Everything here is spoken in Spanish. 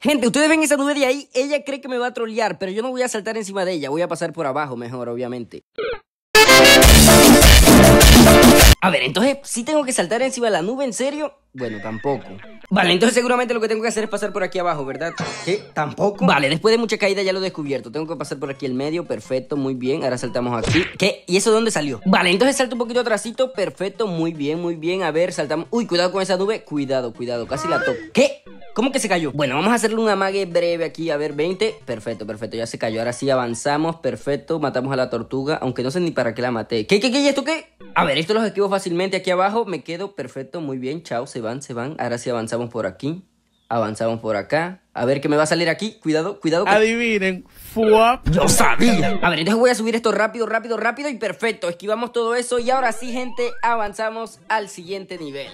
Gente, ustedes ven esa nube de ahí, ella cree que me va a trollear, pero yo no voy a saltar encima de ella, voy a pasar por abajo mejor, obviamente. A ver, entonces, ¿sí tengo que saltar encima de la nube, en serio? Bueno, tampoco. Vale, entonces seguramente lo que tengo que hacer es pasar por aquí abajo, ¿verdad? ¿Qué? ¿Tampoco? Vale, después de mucha caída ya lo he descubierto. Tengo que pasar por aquí el medio, perfecto, muy bien. Ahora saltamos aquí. ¿Qué? ¿Y eso dónde salió? Vale, entonces salto un poquito atrásito, perfecto, muy bien, muy bien. A ver, saltamos. Uy, cuidado con esa nube. Cuidado, cuidado, casi la toco. ¿Qué? ¿Cómo que se cayó? Bueno, vamos a hacerle un amague breve aquí. A ver, 20. Perfecto, perfecto. Ya se cayó. Ahora sí avanzamos. Perfecto. Matamos a la tortuga. Aunque no sé ni para qué la maté. ¿Qué, qué, qué? ¿Y esto qué? A ver, esto los esquivo fácilmente aquí abajo. Me quedo. Perfecto, muy bien. Chao, se van, se van. Ahora sí avanzamos por aquí. Avanzamos por acá. A ver qué me va a salir aquí. Cuidado, cuidado. Adivinen. Fuap. Yo sabía. A ver, entonces voy a subir esto rápido, rápido, rápido y perfecto. Esquivamos todo eso y ahora sí, gente, avanzamos al siguiente nivel.